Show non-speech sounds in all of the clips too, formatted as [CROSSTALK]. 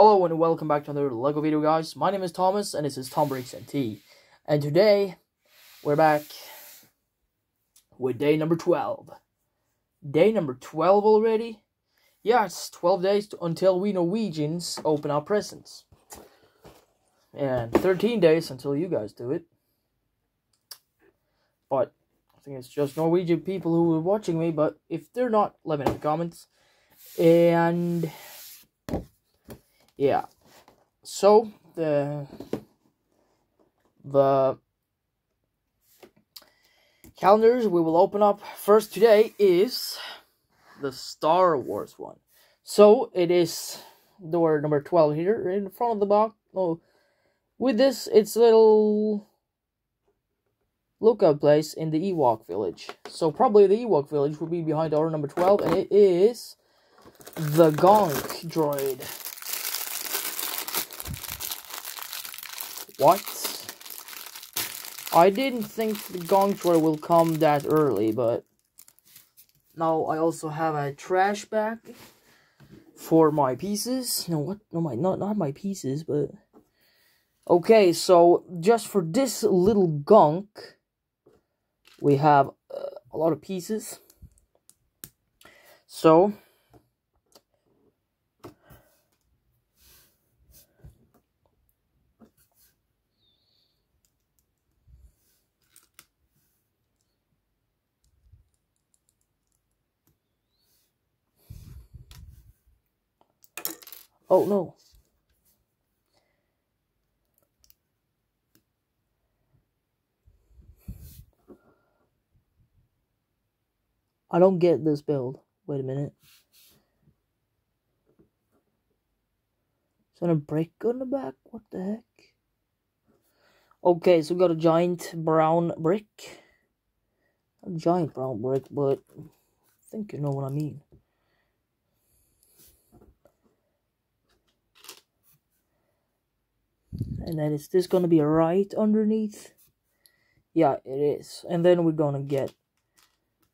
Hello and welcome back to another LEGO video guys. My name is Thomas and this is Tom Bricks NT. And today, we're back with day number 12. Day number 12 already? Yeah, it's 12 days until we Norwegians open our presents. And 13 days until you guys do it. But, I think it's just Norwegian people who are watching me, but if they're not, let me know in the comments. And yeah. So the the calendars we will open up first today is the Star Wars one. So it is door number 12 here in front of the box. Oh, with this, it's a little lookout place in the Ewok village. So probably the Ewok village will be behind door number 12, and it is the Gonk droid. What? I didn't think the droid will come that early, but now I also have a trash bag for my pieces. No, what? No, my not not my pieces, but okay. So just for this little gonk, we have uh, a lot of pieces. So Oh no. I don't get this build. Wait a minute. Is that a brick on the back? What the heck? Okay, so we got a giant brown brick. A giant brown brick, but I think you know what I mean. And then is this going to be right underneath? Yeah, it is. And then we're going to get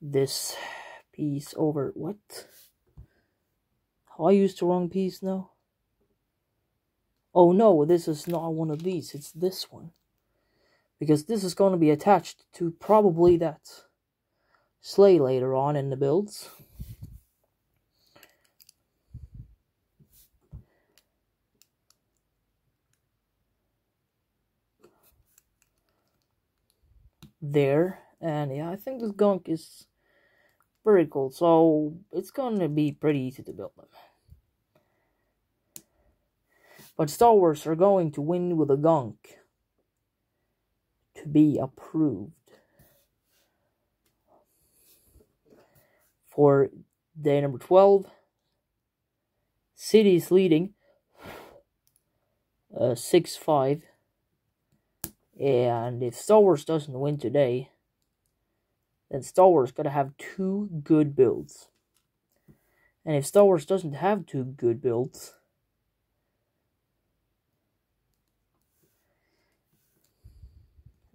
this piece over. What? Oh, I used the wrong piece now. Oh no, this is not one of these. It's this one. Because this is going to be attached to probably that sleigh later on in the builds. There. And yeah i think this gonk is pretty cool. So it's gonna be pretty easy to build them. But star wars are going to win with a gonk to be approved for day number 12 city is leading uh, 6-5 and if Star Wars doesn't win today, then Star Wars gotta have two good builds. And if Star Wars doesn't have two good builds,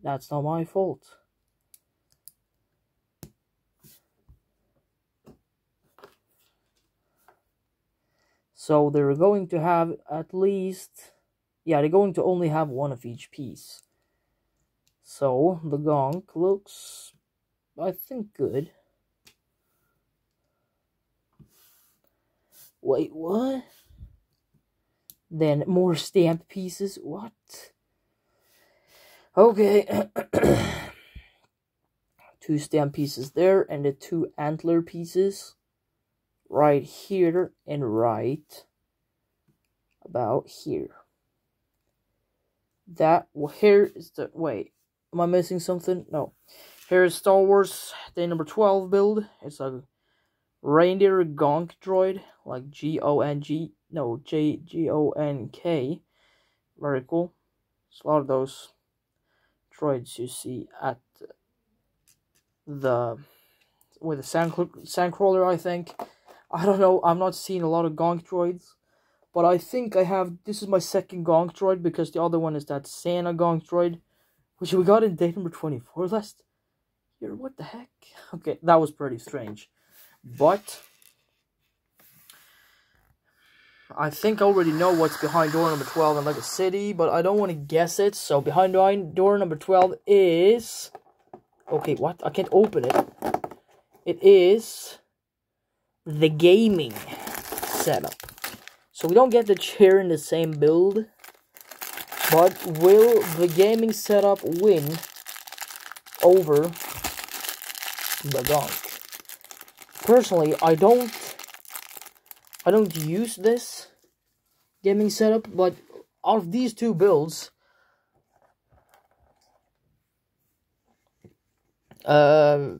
that's not my fault. So they're going to have at least, yeah, they're going to only have one of each piece. So the gonk looks, I think, good. Wait, what? Then more stamp pieces? What? Okay. [CLEARS THROAT] two stamp pieces there, and the two antler pieces right here and right about here. That, well, here is the, wait, Am I missing something? No. Here's Star Wars Day number 12 build. It's a reindeer gonk droid. Like G-O-N-G. No, J-G-O-N-K. Very cool. It's a lot of those droids you see at the... With the sand, sandcrawler, I think. I don't know. I'm not seeing a lot of gonk droids. But I think I have... This is my second gonk droid because the other one is that Santa gonk droid which we got in day number 24 last year. What the heck? [LAUGHS] Okay, that was pretty strange. But I think I already know what's behind door number 12 in Lego City, but I don't want to guess it. So behind door number 12 is... Okay, what? I can't open it. It is the gaming setup. So we don't get the chair in the same build. But will the gaming setup win over the gonk? Personally, I don't I don't use this gaming setup, but out of these two builds, uh,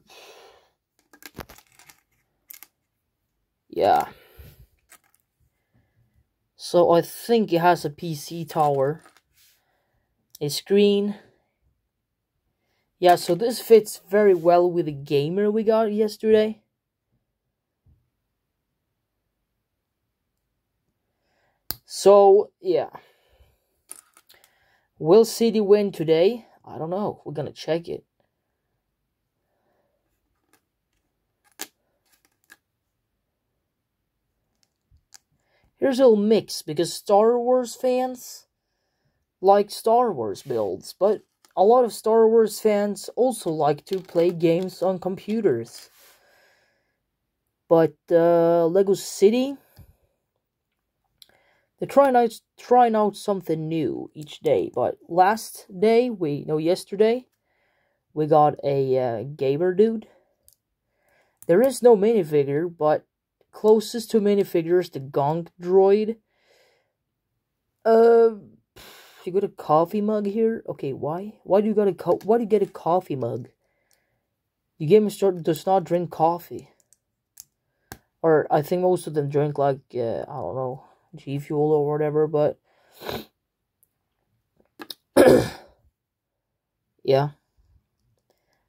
yeah. So I think it has a PC tower, a screen. Yeah, so this fits very well with the gamer we got yesterday. So, yeah. Will City win today? I don't know. We're to check it. Here's a little mix because Star Wars fans like Star Wars builds, but a lot of Star Wars fans also like to play games on computers. But uh, Lego City they're trying out trying out something new each day. But last day, we no yesterday, we got a uh, gamer dude. There is no minifigure, but closest to minifigure is the Gonk droid. Uh, you got a coffee mug here. Okay, why? Why do you got a co why do you get a coffee mug? You game start does not drink coffee. Or I think most of them drink like uh, I don't know G Fuel or whatever, but [COUGHS] yeah.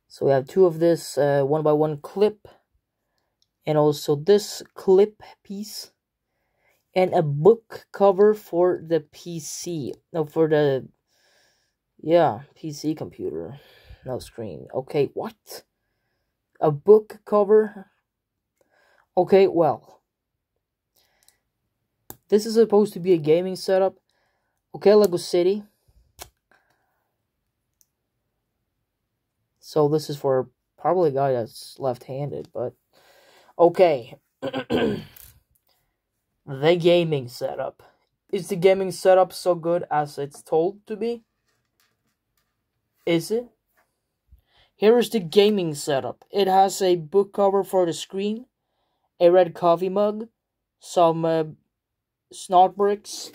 So we have two of this uh, one by one clip, and also this clip piece, and a book cover for the PC. No, for the yeah PC computer, no screen. Okay, what? A book cover. Okay, well. This is supposed to be a gaming setup. Okay, Lego City. So this is for probably a guy that's left-handed, but okay. [CLEARS THROAT] the gaming setup. Is the gaming setup so good as it's told to be? Is it? Here is the gaming setup. It has a book cover for the screen, a red coffee mug, some uh, snot bricks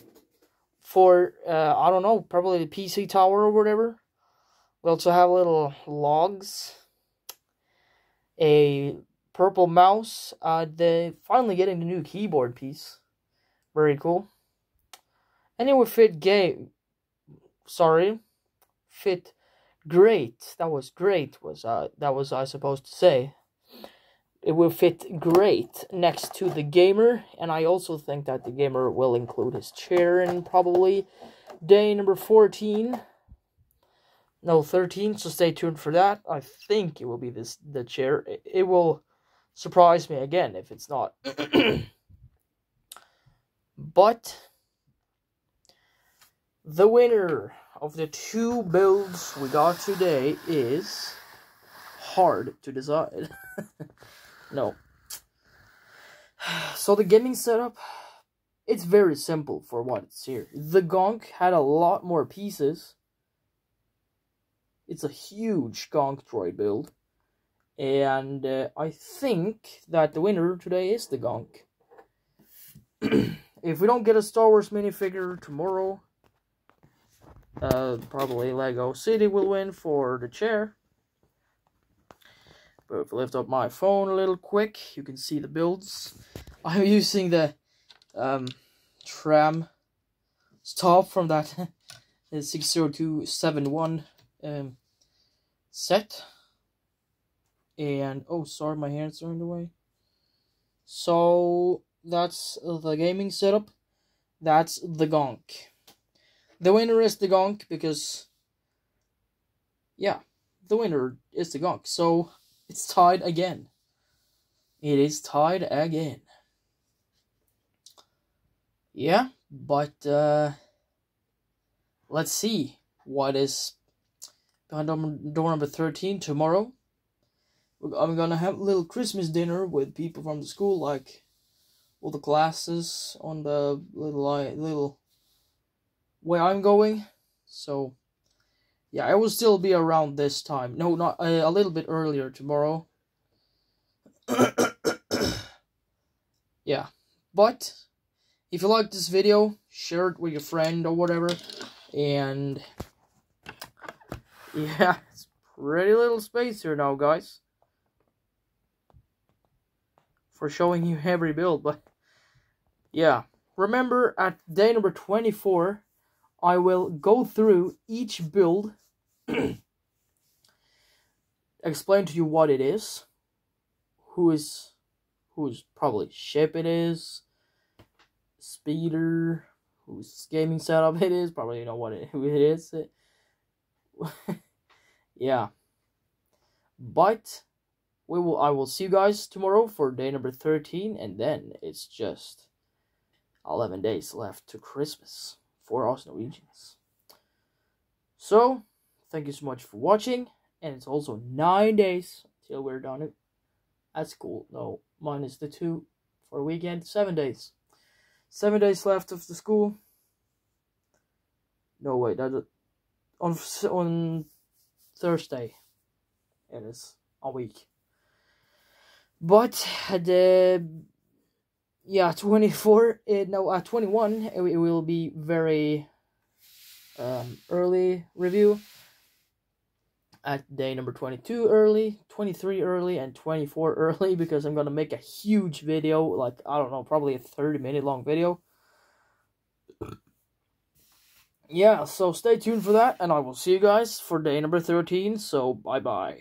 for uh, I don't know, probably the PC tower or whatever. We also have little logs, a purple mouse. Uh, they finally getting the new keyboard piece. Very cool. And it fit gay. Sorry, fit great. That was great. Was uh that was I supposed to say it will fit great next to the gamer and I also think that the gamer will include his chair in probably day number 14 no 13 so stay tuned for that I think it will be this the chair it, it will surprise me again if it's not [CLEARS THROAT] but the winner of the two builds we got today is hard to decide [LAUGHS] No. So the gaming setup, it's very simple for what it's here. The Gonk had a lot more pieces. It's a huge Gonk droid build. And uh, I think that the winner today is the Gonk. [CLEARS THROAT] if we don't get a Star Wars minifigure tomorrow, uh, probably Lego City will win for the chair. But if I lift up my phone a little quick, you can see the builds. [LAUGHS] I'm using the um, tram stop from that [LAUGHS] 60271 um, set. And, oh, sorry, my hands are in the way. So, that's the gaming setup. That's the Gonk. The winner is the Gonk because, yeah, the winner is the Gonk. So, it's tied again. It is tied again. yeah, but uh, let's see what is behind door number 13 tomorrow. I'm gonna have a little Christmas dinner with people from the school, like all the glasses on the little little where I'm going. So, yeah, I will still be around this time. No, not uh, a little bit earlier tomorrow. [COUGHS] yeah, but if you like this video, share it with your friend or whatever. And [LAUGHS] yeah, it's pretty little space here now, guys. For showing you every build, but yeah. Remember, at day number 24, I will go through each build, [CLEARS THROAT] explain to you what it is, who is, whose probably ship it is, speeder, whose gaming setup it is, probably you know what it, who it is. [LAUGHS] yeah. But we will I will see you guys tomorrow for day number 13 and then it's just 11 days left to Christmas for us Norwegians. So, thank you so much for watching and it's also 9 days till we're done at school. No, minus the 2 for weekend, 7 days. 7 days left of the school. No wait, that on on Thursday it is a week. But the yeah, 24, it, no, uh, 21, it, it will be very um, early review. At day number 22 early, 23 early, and 24 [LAUGHS] early because I'm gonna make a huge video, like, I don't know, probably a 30 minute long video. Yeah, so stay tuned for that, and I will see you guys for day number 13, so bye bye.